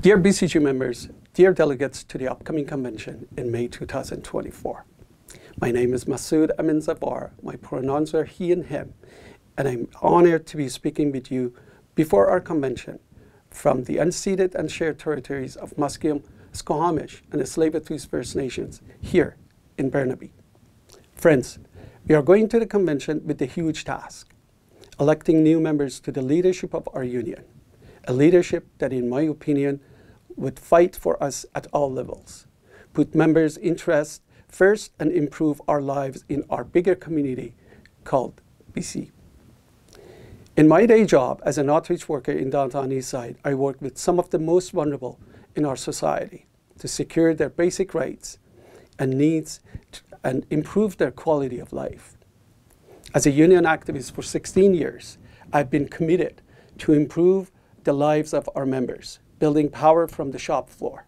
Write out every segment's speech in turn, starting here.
Dear BCG members, dear delegates to the upcoming convention in May 2024. My name is Masoud Aminzavvar. My pronouns are he and him, and I'm honored to be speaking with you before our convention from the unceded and shared territories of Musqueam, Squamish, and the Tsleil-Waututh First Nations here in Burnaby. Friends, we are going to the convention with a huge task, electing new members to the leadership of our union, a leadership that, in my opinion, would fight for us at all levels, put members' interests first, and improve our lives in our bigger community called BC. In my day job as an outreach worker in downtown Eastside, I work with some of the most vulnerable in our society to secure their basic rights and needs and improve their quality of life. As a union activist for 16 years, I've been committed to improve the lives of our members, building power from the shop floor.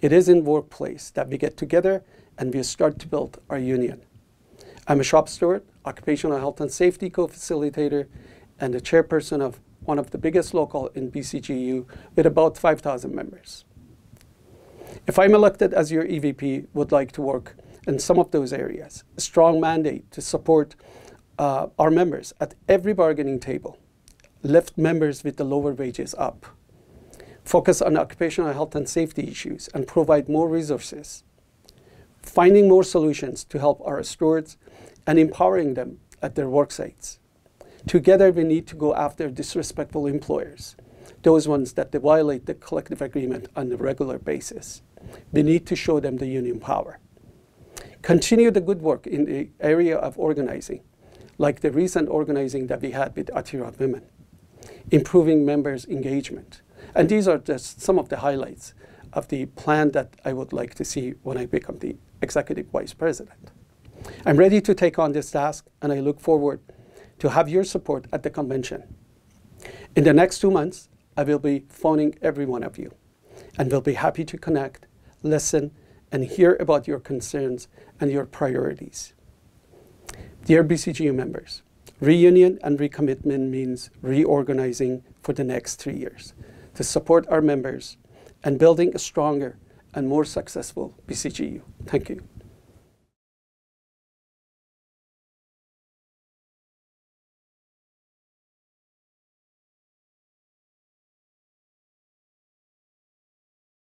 It is in workplace that we get together and we start to build our union. I'm a shop steward, occupational health and safety co-facilitator, and the chairperson of one of the biggest local in BCGEU with about 5,000 members. If I'm elected as your EVP, would like to work in some of those areas. A strong mandate to support uh, our members at every bargaining table. Lift members with the lower wages up. Focus on occupational health and safety issues and provide more resources. Finding more solutions to help our stewards and empowering them at their work sites. Together, we need to go after disrespectful employers, those ones that violate the collective agreement on a regular basis. We need to show them the union power. Continue the good work in the area of organizing, like the recent organizing that we had with Atira Women, improving members' engagement. And these are just some of the highlights of the plan that I would like to see when I become the executive vice president. I'm ready to take on this task, and I look forward to have your support at the convention. In the next two months, I will be phoning every one of you and will be happy to connect, listen, and hear about your concerns and your priorities. Dear BCGEU members, reunion and recommitment means reorganizing for the next three years to support our members and building a stronger and more successful BCGEU. Thank you.